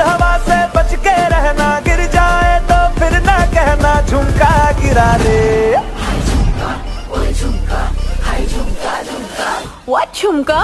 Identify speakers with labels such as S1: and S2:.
S1: हवा से बच के रहना गिर जाए तो फिर ना कहना झुमका गिरा रे।
S2: झुमका झुमका। What झुमका?